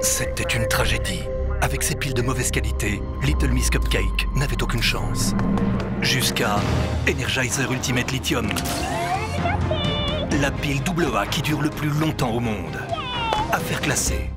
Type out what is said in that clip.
C'était une tragédie. Avec ses piles de mauvaise qualité, Little Miss Cupcake n'avait aucune chance. Jusqu'à Energizer Ultimate Lithium. La pile AA qui dure le plus longtemps au monde. Affaire classée.